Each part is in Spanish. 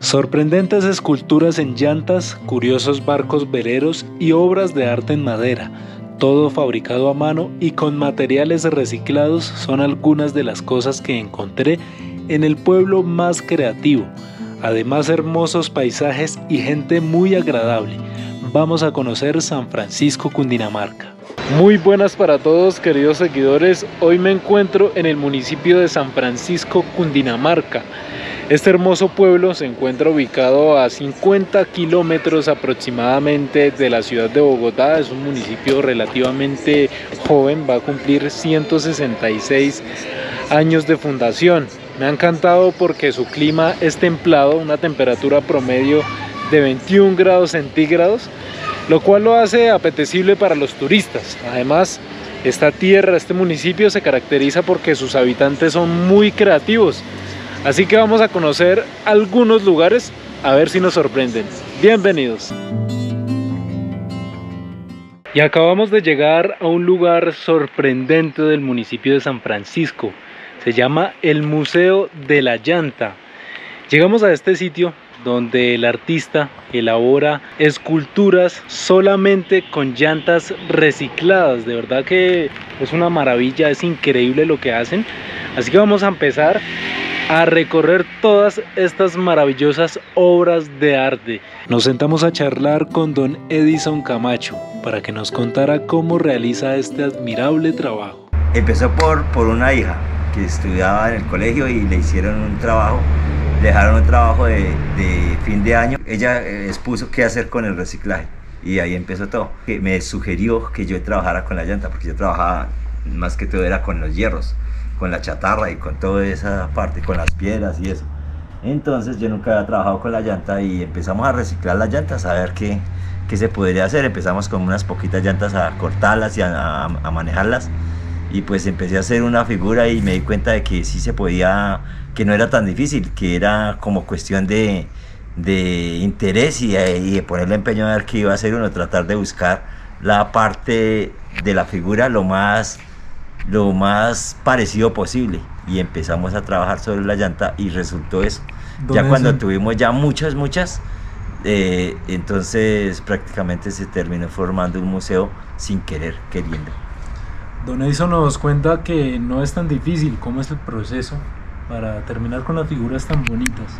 Sorprendentes esculturas en llantas, curiosos barcos veleros y obras de arte en madera, todo fabricado a mano y con materiales reciclados son algunas de las cosas que encontré en el pueblo más creativo. Además hermosos paisajes y gente muy agradable. Vamos a conocer San Francisco, Cundinamarca. Muy buenas para todos queridos seguidores. Hoy me encuentro en el municipio de San Francisco, Cundinamarca. Este hermoso pueblo se encuentra ubicado a 50 kilómetros aproximadamente de la ciudad de Bogotá. Es un municipio relativamente joven, va a cumplir 166 años de fundación. Me ha encantado porque su clima es templado, una temperatura promedio de 21 grados centígrados, lo cual lo hace apetecible para los turistas. Además, esta tierra, este municipio se caracteriza porque sus habitantes son muy creativos Así que vamos a conocer algunos lugares a ver si nos sorprenden. Bienvenidos. Y acabamos de llegar a un lugar sorprendente del municipio de San Francisco. Se llama el Museo de la Llanta. Llegamos a este sitio donde el artista elabora esculturas solamente con llantas recicladas. De verdad que es una maravilla, es increíble lo que hacen. Así que vamos a empezar a recorrer todas estas maravillosas obras de arte. Nos sentamos a charlar con don Edison Camacho para que nos contara cómo realiza este admirable trabajo. Empezó por, por una hija que estudiaba en el colegio y le hicieron un trabajo, le dejaron un trabajo de, de fin de año. Ella eh, expuso qué hacer con el reciclaje y ahí empezó todo. Me sugirió que yo trabajara con la llanta porque yo trabajaba más que todo era con los hierros con la chatarra y con toda esa parte, con las piedras y eso. Entonces yo nunca había trabajado con la llanta y empezamos a reciclar las llantas, a ver qué, qué se podría hacer. Empezamos con unas poquitas llantas a cortarlas y a, manejarlas. Y pues empecé a hacer una figura y me di cuenta de que sí se podía, que no era tan difícil, que era como cuestión de, de interés y, y de ponerle empeño a ver qué iba a hacer uno, tratar de buscar la parte de la figura lo más lo más parecido posible y empezamos a trabajar sobre la llanta y resultó eso. Ya cuando tuvimos ya muchas, muchas, eh, entonces prácticamente se terminó formando un museo sin querer, queriendo. Don Edison nos cuenta que no es tan difícil, ¿cómo es el proceso para terminar con las figuras tan bonitas?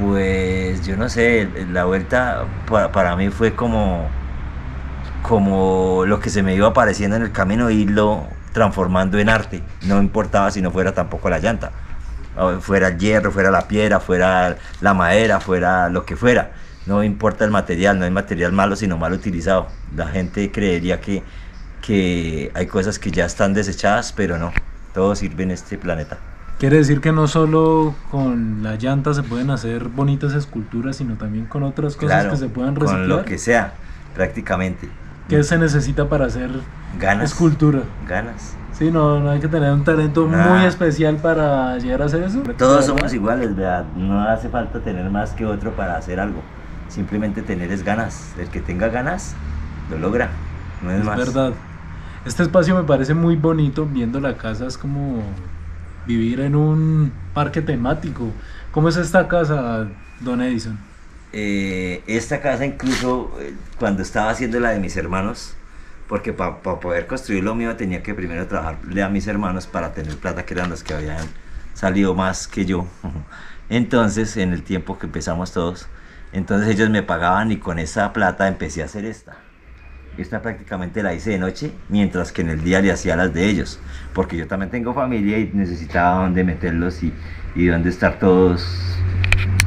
Pues yo no sé, la vuelta para, para mí fue como como lo que se me iba apareciendo en el camino, irlo transformando en arte. No importaba si no fuera tampoco la llanta, fuera el hierro, fuera la piedra, fuera la madera, fuera lo que fuera. No importa el material, no hay material malo, sino mal utilizado. La gente creería que, que hay cosas que ya están desechadas, pero no, todo sirve en este planeta. Quiere decir que no solo con la llanta se pueden hacer bonitas esculturas, sino también con otras cosas que se puedan reciclar. Con lo que sea, prácticamente. ¿Qué se necesita para hacer ganas, escultura? Ganas. Sí, no, no hay que tener un talento muy especial para llegar a hacer eso. Todos somos iguales, ¿verdad? No hace falta tener más que otro para hacer algo. Simplemente tener es ganas. El que tenga ganas, lo logra. No es, es verdad. Este espacio me parece muy bonito. Viendo la casa es como vivir en un parque temático. ¿Cómo es esta casa, Don Edison? Eh, esta casa incluso eh, cuando estaba haciendo la de mis hermanos, porque para poder construir lo mío tenía que primero trabajarle a mis hermanos para tener plata, que eran los que habían salido más que yo. Entonces, en el tiempo que empezamos todos, entonces ellos me pagaban y con esa plata empecé a hacer esta. Esta prácticamente la hice de noche, mientras que en el día le hacía las de ellos, porque yo también tengo familia y necesitaba dónde meterlos y, y dónde estar todos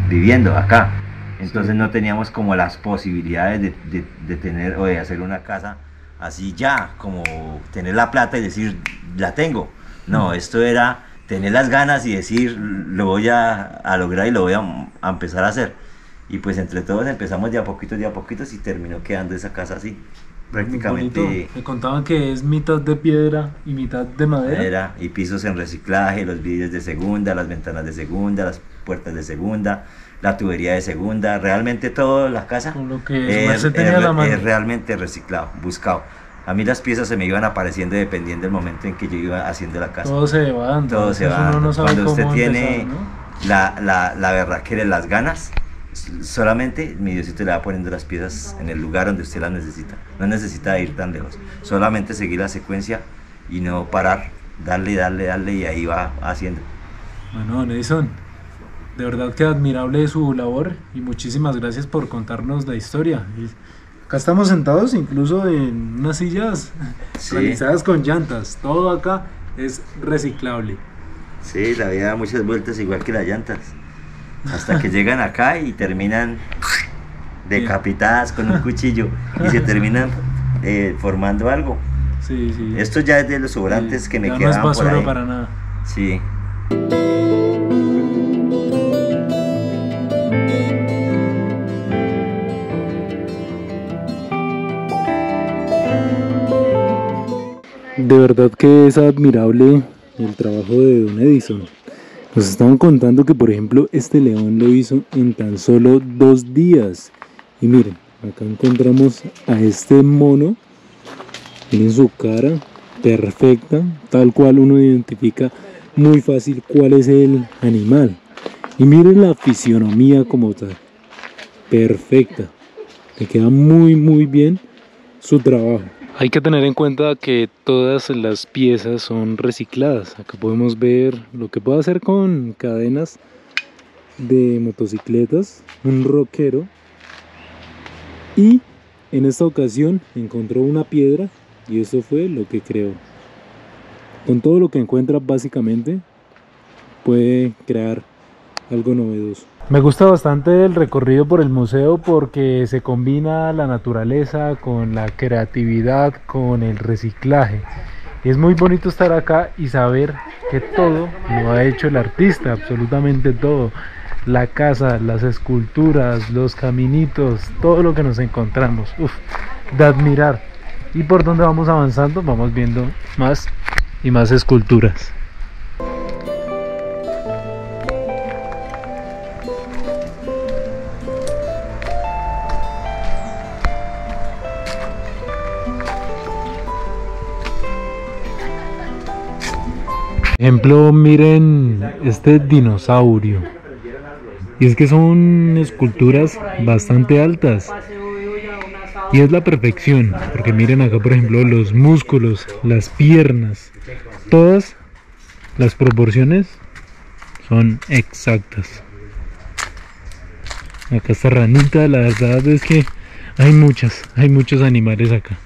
viviendo acá. Entonces no teníamos como las posibilidades de, tener o de hacer una casa así ya, como tener la plata y decir, la tengo. No, esto era tener las ganas y decir, lo voy a, lograr y lo voy a, empezar a hacer. Y pues entre todos empezamos de a poquitos, de a poquitos y terminó quedando esa casa así. Prácticamente. Me contaban que es mitad de piedra y mitad de madera. madera. Y pisos en reciclaje, los vidrios de segunda, las ventanas de segunda, las puertas de segunda la tubería de segunda, realmente toda la casa lo que es, realmente reciclado, buscado. A mí las piezas se me iban apareciendo dependiendo del momento en que yo iba haciendo la casa. Todo se va Todo se va Cuando usted tiene, la, la, la verdad que las ganas, solamente mi Diosito le va poniendo las piezas en el lugar donde usted las necesita. No necesita ir tan lejos. Solamente seguir la secuencia y no parar. Darle, darle, darle y ahí va haciendo. Bueno, Nelson, de verdad que admirable su labor y muchísimas gracias por contarnos la historia. Acá estamos sentados incluso en unas sillas realizadas con llantas. Todo acá es reciclable. Sí, la vida da muchas vueltas igual que las llantas. Hasta que llegan acá y terminan decapitadas con un cuchillo y se terminan eh, formando algo. Sí, sí. Esto ya es de los sobrantes que me quedan no es por ahí. para nada. Sí. De verdad que es admirable el trabajo de Don Edison. Nos estaban contando que, por ejemplo, este león lo hizo en tan solo dos días. Y miren, acá encontramos a este mono. Miren su cara perfecta, tal cual uno identifica muy fácil cuál es el animal. Y miren la fisionomía como tal. Perfecta. Le queda muy, muy bien su trabajo. Hay que tener en cuenta que todas las piezas son recicladas. Acá podemos ver lo que puede hacer con cadenas de motocicletas, un rockero. Y en esta ocasión encontró una piedra y eso fue lo que creó. Con todo lo que encuentra básicamente puede crear algo novedoso. Me gusta bastante el recorrido por el museo porque se combina la naturaleza con la creatividad, con el reciclaje. Es muy bonito estar acá y saber que todo lo ha hecho el artista, absolutamente todo. La casa, las esculturas, los caminitos, todo lo que nos encontramos. Uf, de admirar. Y por donde vamos avanzando, vamos viendo más y más esculturas. Ejemplo, miren este dinosaurio. Y es que son esculturas bastante altas. Y es la perfección, porque miren acá por ejemplo los músculos, las piernas, todas las proporciones son exactas. Acá está ranita, la verdad es que hay muchas, hay muchos animales acá.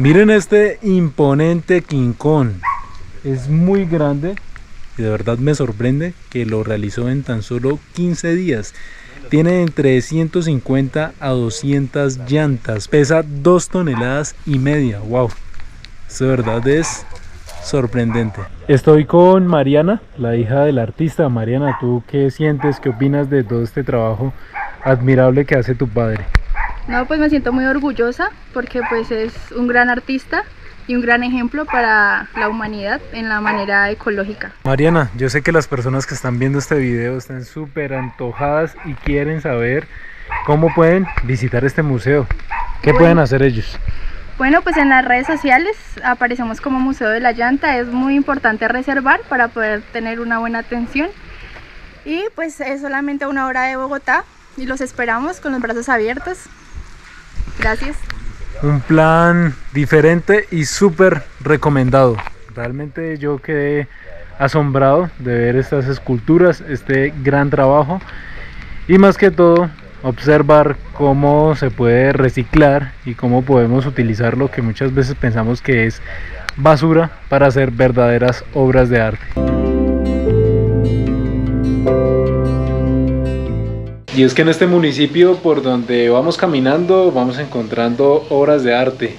Miren este imponente Kong. Es muy grande y de verdad me sorprende que lo realizó en tan solo 15 días. Tiene entre 150 a 200 llantas. Pesa 2 toneladas y media. Wow. Esto de verdad es sorprendente. Estoy con Mariana, la hija del artista. Mariana, ¿tú qué sientes? ¿Qué opinas de todo este trabajo admirable que hace tu padre? No, pues me siento muy orgullosa porque pues es un gran artista y un gran ejemplo para la humanidad en la manera ecológica. Mariana, yo sé que las personas que están viendo este video están súper antojadas y quieren saber cómo pueden visitar este museo. ¿Qué pueden hacer ellos? Bueno, pues en las redes sociales aparecemos como Museo de la Llanta. Es muy importante reservar para poder tener una buena atención. Y pues es solamente una hora de Bogotá y los esperamos con los brazos abiertos. Gracias. Un plan diferente y súper recomendado. Realmente yo quedé asombrado de ver estas esculturas, este gran trabajo y más que todo observar cómo se puede reciclar y cómo podemos utilizar lo que muchas veces pensamos que es basura para hacer verdaderas obras de arte. Y es que en este municipio por donde vamos caminando vamos encontrando obras de arte.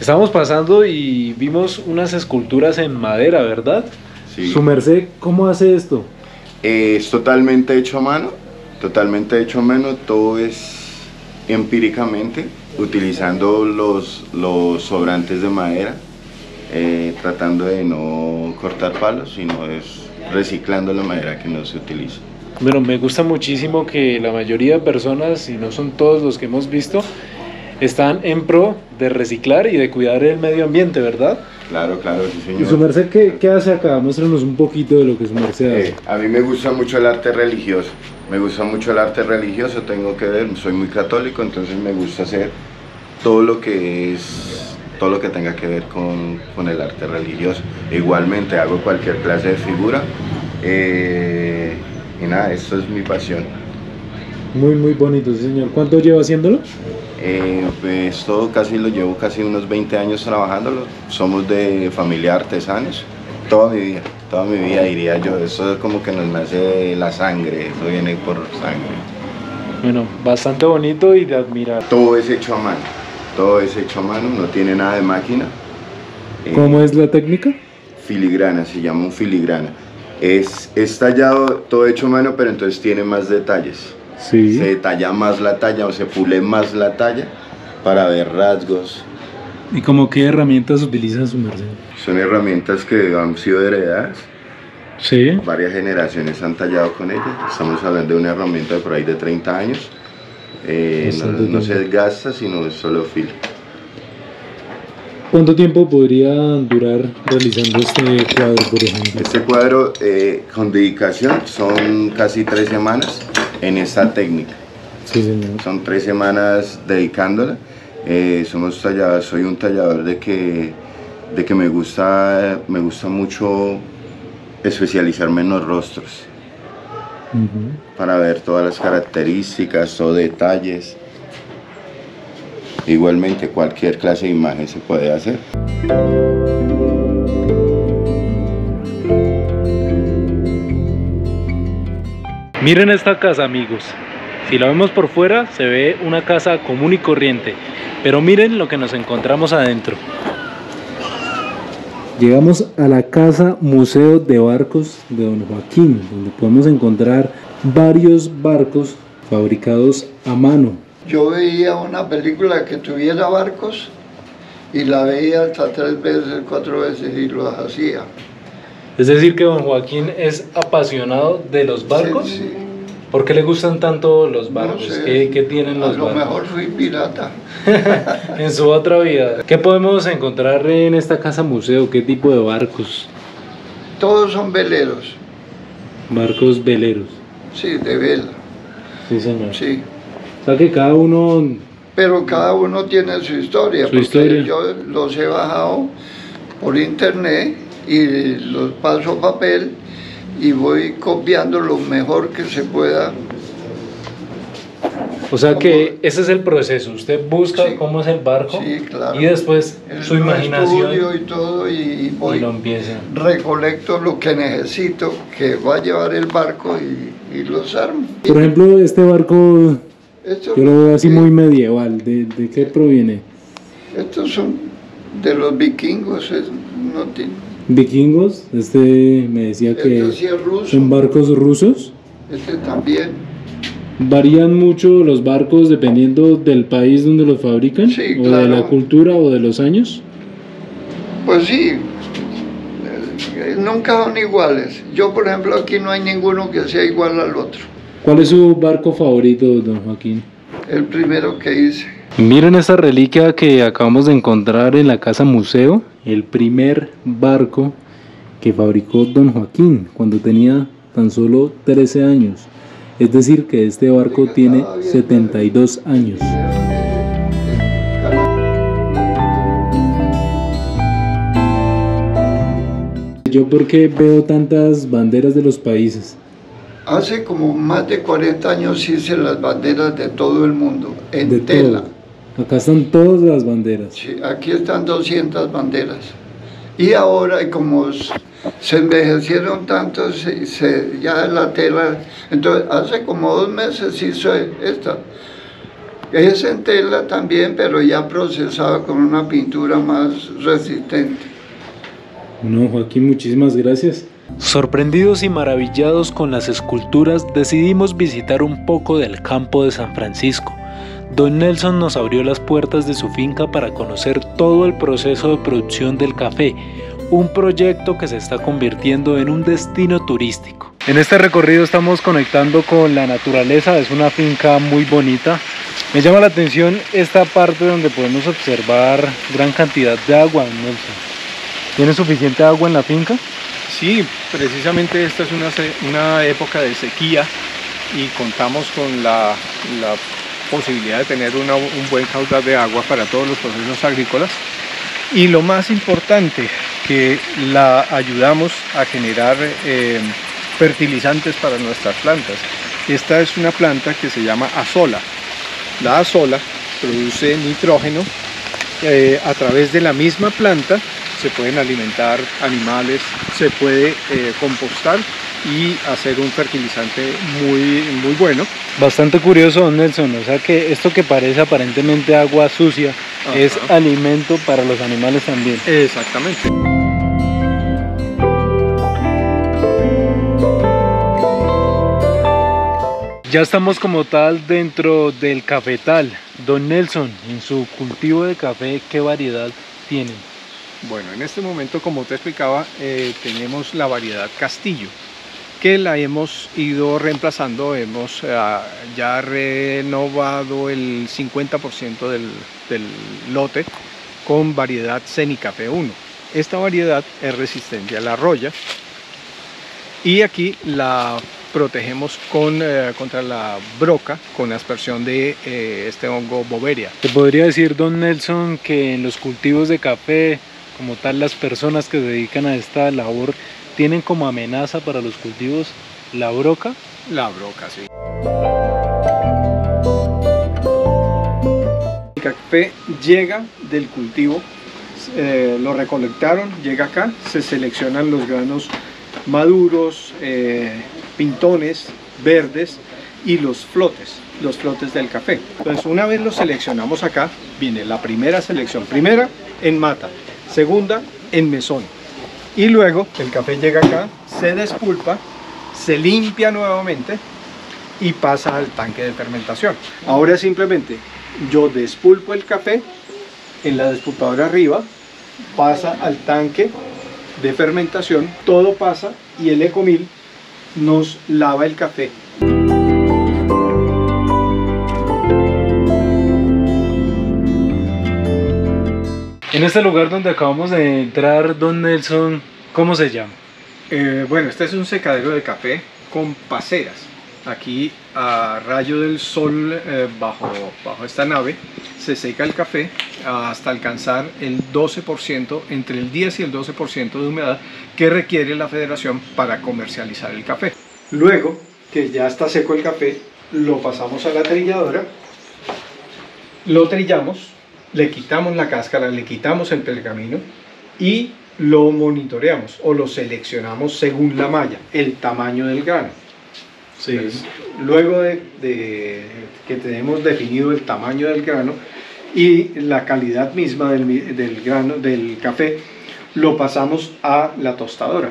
Estábamos pasando y vimos unas esculturas en madera, ¿verdad? Sí. Su merced, ¿cómo hace esto? Es totalmente hecho a mano, totalmente hecho a mano, todo es empíricamente, utilizando los, los sobrantes de madera, eh, tratando de no cortar palos, sino es reciclando la madera que no se utiliza. Bueno, me gusta muchísimo que la mayoría de personas, y no son todos los que hemos visto, están en pro de reciclar y de cuidar el medio ambiente, ¿verdad? Claro, claro, sí, señor. ¿Y su merced qué, qué hace acá? Muéstranos un poquito de lo que su merced hace. Eh, a mí me gusta mucho el arte religioso. Me gusta mucho el arte religioso, tengo que ver, soy muy católico, entonces me gusta hacer todo lo que es, todo lo que tenga que ver con, con el arte religioso. Igualmente hago cualquier clase de figura. eh, y nada, esto es mi pasión. Muy, muy bonito, señor. ¿Cuánto lleva haciéndolo? Eh, pues todo casi lo llevo casi unos 20 años trabajándolo. Somos de familia artesanos. Toda mi vida, toda mi vida diría yo. Eso es como que nos nace la sangre, eso viene por sangre. Bueno, bastante bonito y de admirar. Todo es hecho a mano, todo es hecho a mano, no tiene nada de máquina. Eh, ¿Cómo es la técnica? Filigrana, se llama un filigrana. Es, es tallado, todo hecho a mano, pero entonces tiene más detalles. Sí. Se detalla más la talla o se pule más la talla para ver rasgos, ¿Y como qué herramientas utiliza su merced? Son herramientas que han sido heredadas, Sí. varias generaciones han tallado con ellas. Estamos hablando de una herramienta de por ahí de 30 años. Eh, no, se desgasta, sino solo filo. ¿Cuánto tiempo podría durar realizando este cuadro, por ejemplo? Este cuadro eh, con dedicación son casi tres semanas en esta técnica. Sí, señor. Son tres semanas dedicándola. Eh, somos soy un tallador de que, de que me, gusta, me gusta mucho especializarme en los rostros. Ujú. para ver todas las características o detalles. Igualmente cualquier clase de imagen se puede hacer. Miren esta casa, amigos. Si la vemos por fuera, se ve una casa común y corriente. Pero miren lo que nos encontramos adentro. Llegamos a la casa Museo de Barcos de Don Joaquín, donde podemos encontrar varios barcos fabricados a mano. Yo veía una película que tuviera barcos y la veía hasta tres veces, cuatro veces y lo hacía. Es decir, que Don Joaquín es apasionado de los barcos. Sí, sí. ¿Por qué le gustan tanto los No barcos? sé. ¿Qué, qué tienen A los lo barcos? mejor fui pirata. en su otra vida. ¿Qué podemos encontrar en esta casa museo? ¿Qué tipo de barcos? Todos son veleros, Barcos veleros. sí, de vela, Sí, señor. sí. O sea que cada uno... Pero cada uno tiene su historia. Su porque historia. Yo los he bajado por internet y los paso a papel y voy copiando lo mejor que se pueda. O sea que ese es el proceso. Usted busca Sí. cómo es el barco Sí, claro. y después Es su imaginación y todo y y voy lo empieza. recolecto lo que necesito que va a llevar el barco y, y los armo. Por ejemplo, este barco Estos, yo lo veo así eh, muy medieval. ¿De, de qué proviene? Estos son de los vikingos, es- no tiene- ¿Vikingos? Este me decía que sí son barcos rusos. este también. ¿Varían mucho los barcos dependiendo del país donde los fabrican? Sí, ¿O de la cultura o de los años? Pues sí, eh, nunca son iguales. Yo, por ejemplo, aquí no hay ninguno que sea igual al otro. ¿Cuál es su barco favorito, don Joaquín? El primero que hice. Miren esta reliquia que acabamos de encontrar en la casa museo, el primer barco que fabricó don Joaquín cuando tenía tan solo 13 años. Es decir, que este barco tiene 72 años. Yo porque veo tantas banderas de los países. Hace como más de 40 años hice las banderas de todo el mundo, en De tela. todo. Acá están todas las banderas. Sí, aquí están 200 banderas. Y ahora, como se envejecieron tanto, se, se- ya la tela. Entonces, hace como dos meses hizo esta. Es en tela también, pero ya procesada con una pintura más resistente. No, Joaquín, muchísimas gracias. Sorprendidos y maravillados con las esculturas, decidimos visitar un poco del campo de San Francisco. Don Nelson nos abrió las puertas de su finca para conocer todo el proceso de producción del café, un proyecto que se está convirtiendo en un destino turístico. En este recorrido estamos conectando con la naturaleza, es una finca muy bonita, Me llama la atención esta parte donde podemos observar gran cantidad de agua, Nelson. ¿Tiene suficiente agua en la finca? Sí, precisamente esta es una, una época de sequía y contamos con la, la posibilidad de tener una, un buen caudal de agua para todos los procesos agrícolas. Y lo más importante, que la ayudamos a generar eh, fertilizantes para nuestras plantas. Esta es una planta que se llama azola. La azola produce nitrógeno eh, a través de la misma planta se pueden alimentar animales, se puede eh, compostar y hacer un fertilizante muy, muy bueno. Bastante curioso, don Nelson, o sea que esto que parece aparentemente agua sucia es alimento para los animales también. Exactamente. Ya estamos como tal dentro del cafetal. Don Nelson, en su cultivo de café, ¿qué variedad tienen? Bueno, en este momento, como te explicaba, eh, tenemos la variedad Castillo, que la hemos ido reemplazando, hemos eh, ya renovado el 50% del, del, lote con variedad Cenicafe 1. Esta variedad es resistente a la roya y aquí la protegemos con, eh, contra la broca con aspersión de este hongo boveria. ¿Te podría decir, don Nelson, que en los cultivos de café, como tal las personas que se dedican a esta labor, tienen como amenaza para los cultivos la broca? La broca, sí. El café llega del cultivo, eh, lo recolectaron, llega acá, se seleccionan los granos maduros, eh, pintones, verdes y los flotes, los flotes del café. Entonces una vez los seleccionamos acá, viene la primera selección, primera en mata, segunda en mesón. Y luego el café llega acá, se despulpa, se limpia nuevamente y pasa al tanque de fermentación. Ahora simplemente yo despulpo el café en la despulpadora arriba, pasa al tanque de fermentación, todo pasa y el Ecomil nos lava el café. En este lugar donde acabamos de entrar, don Nelson, ¿cómo se llama? Eh, bueno, este es un secadero de café con paseras. Aquí a rayo del sol eh, bajo, bajo esta nave se seca el café hasta alcanzar el 12%, entre el 10 y el 12% de humedad que requiere la federación para comercializar el café. Luego que ya está seco el café, lo pasamos a la trilladora, lo trillamos, le quitamos la cáscara, le quitamos el pergamino y lo monitoreamos o lo seleccionamos según la malla, el tamaño del grano. Sí. Entonces, luego de, de, que tenemos definido el tamaño del grano y la calidad misma del, del, grano, del café, lo pasamos a la tostadora.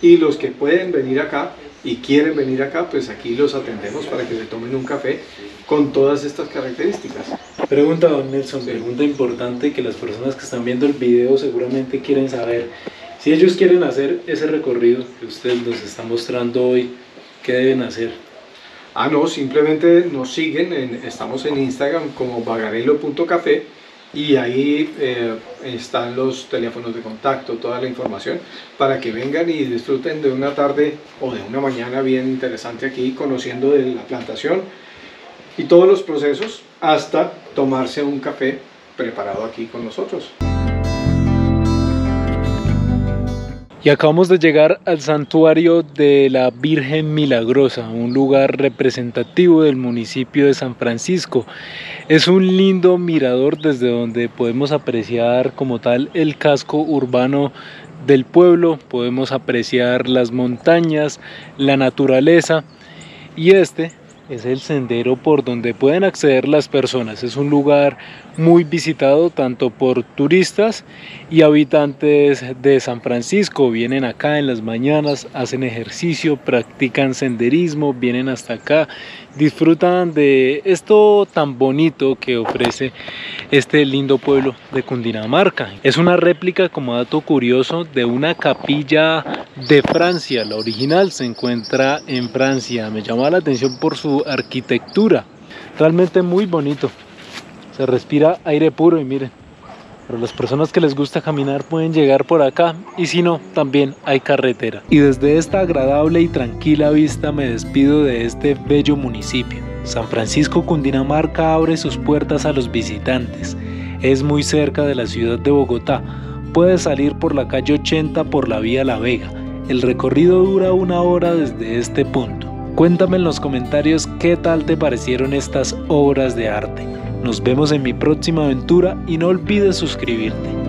Y los que pueden venir acá y quieren venir acá, pues aquí los atendemos para que se tomen un café con todas estas características. Pregunta, don Nelson, pregunta importante que las personas que están viendo el video seguramente quieren saber. Si ellos quieren hacer ese recorrido que usted nos está mostrando hoy, ¿qué deben hacer? Ah, no, simplemente nos siguen, en, estamos en Instagram como bagarelo.café y ahí eh, están los teléfonos de contacto, toda la información para que vengan y disfruten de una tarde o de una mañana bien interesante aquí conociendo de la plantación y todos los procesos hasta tomarse un café preparado aquí con nosotros. Y acabamos de llegar al santuario de la Virgen Milagrosa, un lugar representativo del municipio de San Francisco. Es un lindo mirador desde donde podemos apreciar como tal el casco urbano del pueblo, podemos apreciar las montañas, la naturaleza y este es el sendero por donde pueden acceder las personas. Es un lugar muy visitado tanto por turistas y habitantes de San Francisco. Vienen acá en las mañanas, hacen ejercicio, practican senderismo, vienen hasta acá, disfrutan de esto tan bonito que ofrece este lindo pueblo de Cundinamarca. Es una réplica, como dato curioso, de una capilla de Francia. La original se encuentra en Francia. Me llama la atención por su arquitectura. Realmente muy bonito. Se respira aire puro y miren. Para las personas que les gusta caminar pueden llegar por acá y si no, también hay carretera. Y desde esta agradable y tranquila vista me despido de este bello municipio. San Francisco Cundinamarca abre sus puertas a los visitantes. Es muy cerca de la ciudad de Bogotá. Puedes salir por la calle 80 por la vía La Vega. El recorrido dura una hora desde este punto. Cuéntame en los comentarios qué tal te parecieron estas obras de arte. Nos vemos en mi próxima aventura y no olvides suscribirte.